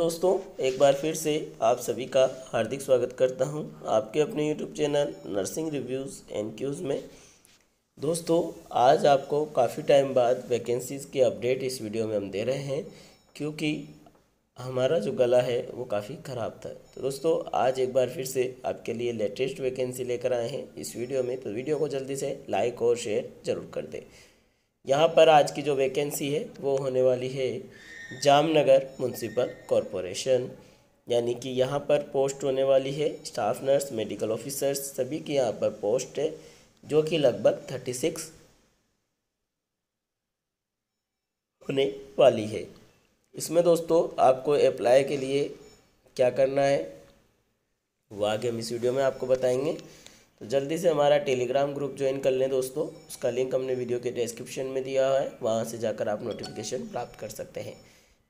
दोस्तों, एक बार फिर से आप सभी का हार्दिक स्वागत करता हूँ आपके अपने YouTube channel nursing reviews and Qs में। दोस्तों, आज आपको काफ़ी टाइम बाद वैकेंसीज़ के अपडेट इस वीडियो में हम दे रहे हैं, क्योंकि हमारा जो गला है वो काफ़ी ख़राब था। तो दोस्तों, आज एक बार फिर से आपके लिए लेटेस्ट वैकेंसी लेकर आए हैं इस वीडियो में। तो वीडियो को जल्दी से लाइक और शेयर ज़रूर कर दें। यहाँ पर आज की जो वैकेंसी है, वो होने वाली है जामनगर म्यूनसिपल कॉरपोरेशन यानी कि यहाँ पर पोस्ट होने वाली है स्टाफ नर्स मेडिकल ऑफिसर्स सभी की यहाँ पर पोस्ट है, जो कि लगभग थर्टी सिक्स होने वाली है। इसमें दोस्तों, आपको अप्लाई के लिए क्या करना है, वो आगे हम इस वीडियो में आपको बताएँगे। तो जल्दी से हमारा टेलीग्राम ग्रुप ज्वाइन कर लें दोस्तों। उसका लिंक हमने वीडियो के डिस्क्रिप्शन में दिया है। वहाँ से जाकर आप नोटिफिकेशन प्राप्त कर सकते हैं।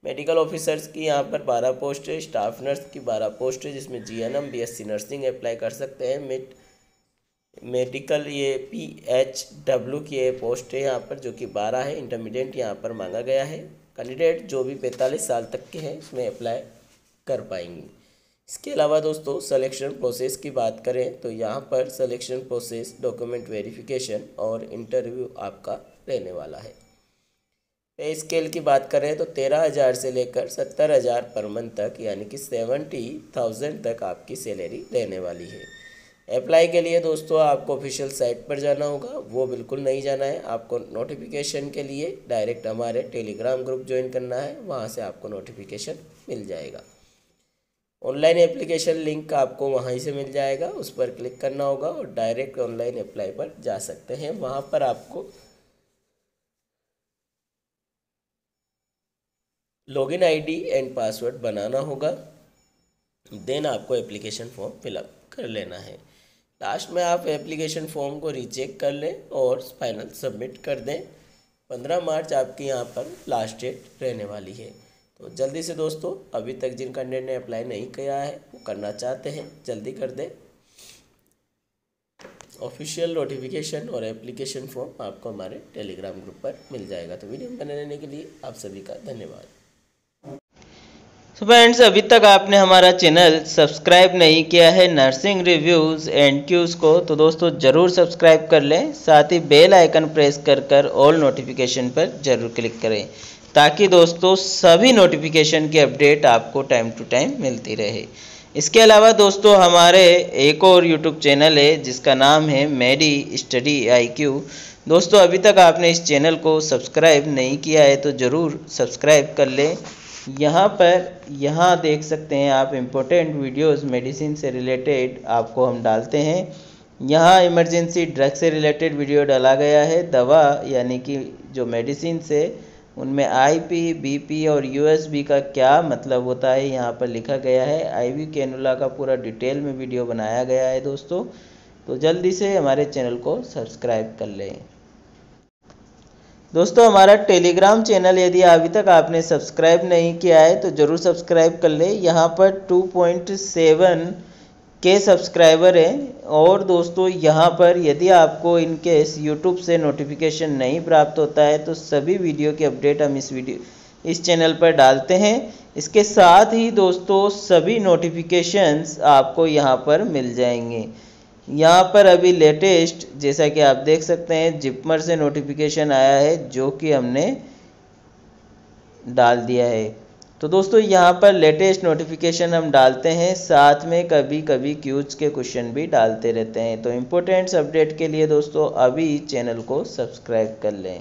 मेडिकल ऑफिसर्स की यहाँ पर बारह पोस्ट है। स्टाफ नर्स की बारह पोस्ट है, जिसमें G N M B S C nursing apply कर सकते हैं। मेड मेडिकल ये पी एच डब्ल्यू की ये पोस्ट है यहाँ पर, जो कि बारह है। इंटरमीडिएट यहाँ पर मांगा गया है। कैंडिडेट जो भी पैंतालीस साल तक के हैं, उसमें अप्लाई कर पाएँगे। इसके अलावा दोस्तों सिलेक्शन प्रोसेस की बात करें तो यहाँ पर सिलेक्शन प्रोसेस डॉक्यूमेंट वेरिफिकेशन और इंटरव्यू आपका रहने वाला है। पे स्केल की बात करें तो तेरह हज़ार से लेकर सत्तर हज़ार पर मंथ तक, यानी कि सेवेंटी थाउज़ेंड तक आपकी सैलरी रहने वाली है। अप्लाई के लिए दोस्तों, आपको ऑफिशियल साइट पर जाना होगा। वो बिल्कुल नहीं जाना है। आपको नोटिफिकेशन के लिए डायरेक्ट हमारे टेलीग्राम ग्रुप ज्वाइन करना है। वहाँ से आपको नोटिफिकेशन मिल जाएगा। ऑनलाइन एप्लीकेशन लिंक आपको वहीं से मिल जाएगा। उस पर क्लिक करना होगा और डायरेक्ट ऑनलाइन अप्लाई पर जा सकते हैं। वहाँ पर आपको लॉगिन आईडी एंड पासवर्ड बनाना होगा। देन आपको एप्लीकेशन फॉर्म फिलअप कर लेना है। लास्ट में आप एप्लीकेशन फॉर्म को रीचेक कर लें और फाइनल सबमिट कर दें। पंद्रह मार्च आपकी यहाँ पर लास्ट डेट रहने वाली है। तो जल्दी से दोस्तों, अभी तक जिन कैंडिडेट ने अप्लाई नहीं किया है, वो करना चाहते हैं, जल्दी कर दें। ऑफिशियल नोटिफिकेशन और एप्लीकेशन फॉर्म आपको हमारे टेलीग्राम ग्रुप पर मिल जाएगा। तो वीडियो बने रहने के लिए आप सभी का धन्यवाद। तो फ्रेंड्स अभी तक आपने हमारा चैनल सब्सक्राइब नहीं किया है नर्सिंग रिव्यूज़ एंड क्यूज़ को तो दोस्तों ज़रूर सब्सक्राइब कर लें। साथ ही बेल आइकन प्रेस कर कर ऑल नोटिफिकेशन पर ज़रूर क्लिक करें। ताकि दोस्तों सभी नोटिफिकेशन की अपडेट आपको टाइम टू टाइम मिलती रहे। इसके अलावा दोस्तों हमारे एक और यूट्यूब चैनल है, जिसका नाम है मेडी स्टडी आईक्यू दोस्तों अभी तक आपने इस चैनल को सब्सक्राइब नहीं किया है तो ज़रूर सब्सक्राइब कर लें। यहाँ पर, यहाँ देख सकते हैं आप इम्पोर्टेंट वीडियोस मेडिसिन से रिलेटेड आपको हम डालते हैं। यहाँ इमरजेंसी ड्रग से रिलेटेड वीडियो डाला गया है, दवा यानी कि जो मेडिसिन से उनमें आईपी, बीपी और यूएसबी का क्या मतलब होता है यहाँ पर लिखा गया है। आईवी कैनुला का पूरा डिटेल में वीडियो बनाया गया है दोस्तों। तो जल्दी से हमारे चैनल को सब्सक्राइब कर लें। दोस्तों हमारा टेलीग्राम चैनल यदि अभी तक आपने सब्सक्राइब नहीं किया है तो ज़रूर सब्सक्राइब कर ले। यहाँ पर 2.7 के सब्सक्राइबर हैं। और दोस्तों, यहाँ पर यदि आपको इनकेस यूट्यूब से नोटिफिकेशन नहीं प्राप्त होता है तो सभी वीडियो के अपडेट हम इस वीडियो इस चैनल पर डालते हैं। इसके साथ ही दोस्तों, सभी नोटिफिकेशंस आपको यहाँ पर मिल जाएँगे। यहाँ पर अभी लेटेस्ट जैसा कि आप देख सकते हैं जिपमर से नोटिफिकेशन आया है, जो कि हमने डाल दिया है। तो दोस्तों, यहाँ पर लेटेस्ट नोटिफिकेशन हम डालते हैं। साथ में कभी कभी क्यूज के क्वेश्चन भी डालते रहते हैं। तो इम्पोर्टेंट्स अपडेट के लिए दोस्तों, अभी चैनल को सब्सक्राइब कर लें।